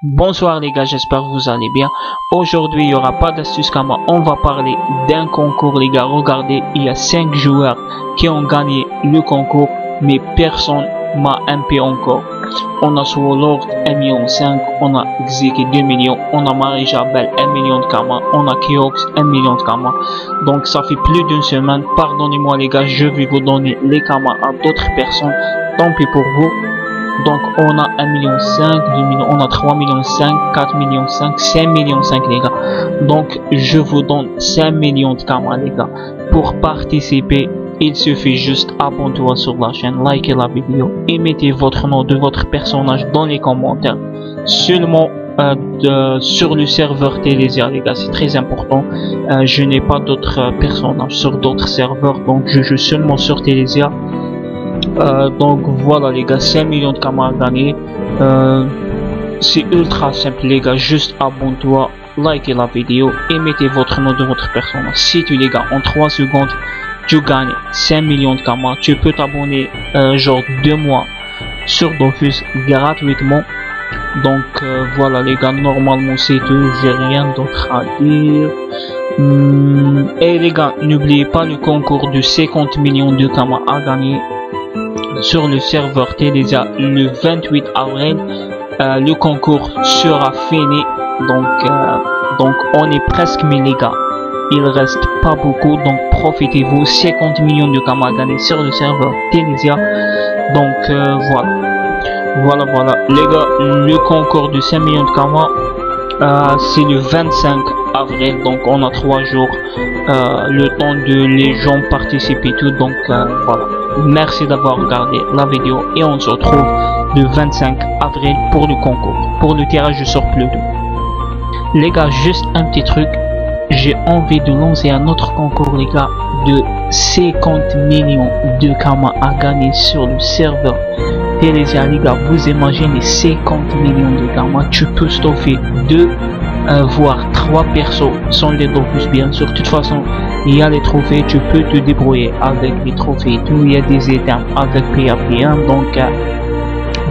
Bonsoir les gars, j'espère que vous allez bien. Aujourd'hui, il n'y aura pas d'astuce Kama. On va parler d'un concours les gars. Regardez, il y a 5 joueurs qui ont gagné le concours, mais personne m'a MP encore. On a Swallowed 1 million 5, on a Xiki 2 millions, on a Marie Jabel 1 million de Kama, on a Kiox 1 million de Kama. Donc ça fait plus d'une semaine. Pardonnez-moi les gars, je vais vous donner les Kama à d'autres personnes. Tant pis pour vous. Donc on a 1 million 5, 2 millions, on a 3 millions 5, 4 millions 5, 5 millions 5 les gars. Donc je vous donne 5 millions de Kama les gars. Pour participer, il suffit juste abonner sur la chaîne, liker la vidéo et mettez votre nom de votre personnage dans les commentaires. Seulement euh, sur le serveur Télésia les gars, c'est très important. Euh, je n'ai pas d'autres personnages sur d'autres serveurs, donc je joue seulement sur Télésia. Euh, donc voilà les gars, 5 millions de camarades gagnés. Euh, c'est ultra simple les gars, juste abonne-toi, likez la vidéo et mettez votre nom de votre personnage. Si tu les gars, en 3 secondes, tu gagnes 5 millions de camarades. Tu peux t'abonner euh, genre 2 mois sur Dofus gratuitement. Donc euh, voilà les gars, normalement c'est tout, j'ai rien d'autre à dire. Hmm, et les gars, n'oubliez pas le concours de 50 millions de camas à gagner sur le serveur Télésia le 28 avril. Euh, le concours sera fini. Donc, euh, donc on est presque mis les gars. Il reste pas beaucoup, donc profitez-vous. 50 millions de camas gagnés sur le serveur Télésia. Donc euh, voilà. Voilà, voilà. Les gars, le concours de 5 millions de camas, c'est le 25 avril. Donc on a 3 jours. le temps de les gens participer tout. Donc voilà. Merci d'avoir regardé la vidéo et on se retrouve le 25 avril pour le concours, pour le tirage sur Pluto. Les gars, juste un petit truc, j'ai envie de lancer un autre concours les gars de 50 millions de kamas à gagner sur le serveur Télésia gars, vous imaginez 50 millions de kamas, tu peux stoffer deux euh, voire trois persos sans les bien sûr. Toute façon, il y a les trophées, tu peux te débrouiller avec les trophées tout. Il y a des items avec PAP1, donc euh,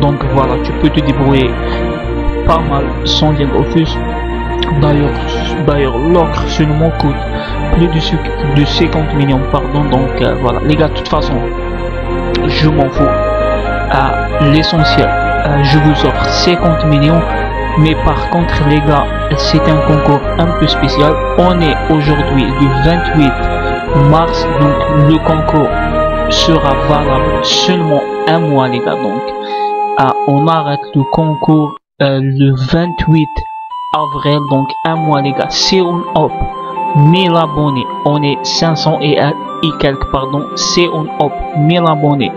donc voilà, tu peux te débrouiller pas mal sans les dofus. D'ailleurs, d'ailleurs, l'ocre seulement coûte plus de, de 50 millions, pardon. Donc euh, voilà, les gars, de toute façon, je m'en fous. L'essentiel, je vous offre 50 millions mais par contre les gars, c'est un concours un peu spécial. On est aujourd'hui le 28 mars, donc le concours sera valable seulement un mois les gars. Donc ah, on arrête le concours euh, le 28 avril, donc un mois les gars. Si on hop 1000 abonnés, on est 500 et, quelques pardon. Si on hop 1000 abonnés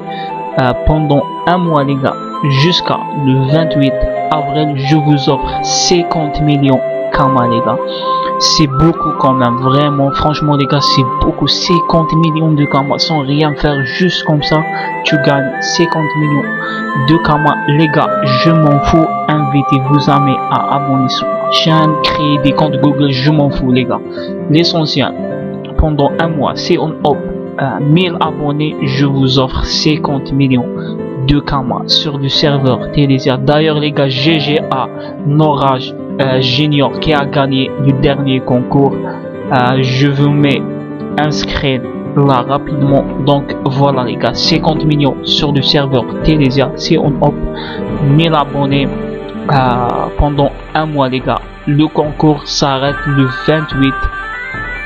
euh, pendant un mois les gars, jusqu'à le 28 avril, je vous offre 50 millions Kama les gars. C'est beaucoup quand même, vraiment, franchement les gars, c'est beaucoup. 50 millions de Kama sans rien faire, juste comme ça, tu gagnes 50 millions de Kama. Les gars, je m'en fous, invitez vos amis à abonner sur ma chaîne, créer des comptes Google, je m'en fous les gars. L'essentiel, pendant un mois, si on hop 1000 abonnés, je vous offre 50 millions de Kama sur le serveur Télésia. D'ailleurs les gars, GGA Norage euh, Junior qui a gagné le dernier concours. Euh, je vous mets inscrit là rapidement. Donc voilà les gars, 50 millions sur le serveur Télésia. Si on hop 1000 abonnés euh, pendant un mois les gars, le concours s'arrête le 28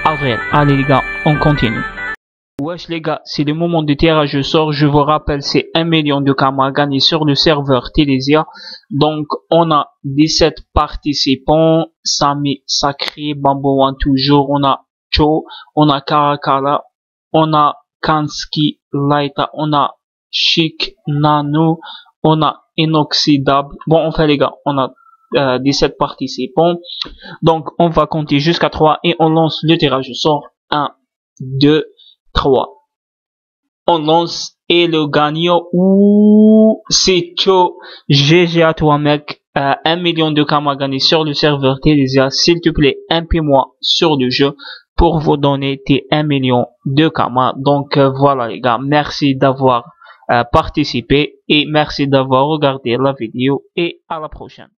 avril. Allez les gars, on continue. Wesh les gars, c'est le moment de tirage au sort. Je vous rappelle, c'est 1 million de camas gagnés sur le serveur Télésia. Donc, on a 17 participants. Sami, Sacré, Bambouan toujours. On a Cho, on a Karakala, on a Kanski, Laita, on a Chic, Nano, on a Inoxydable. Bon, enfin les gars, on a 17 euh, participants. Donc, on va compter jusqu'à 3 et on lance le tirage au sort. 1, 2, 3. On lance et le gagnant, ou c'est. GG à toi mec. Euh, 1 million de kamas gagnés sur le serveur Télésia. S'il te plaît, impie-moi sur le jeu pour vous donner tes 1 million de kamas. Donc euh, voilà les gars, merci d'avoir euh, participé et merci d'avoir regardé la vidéo et à la prochaine.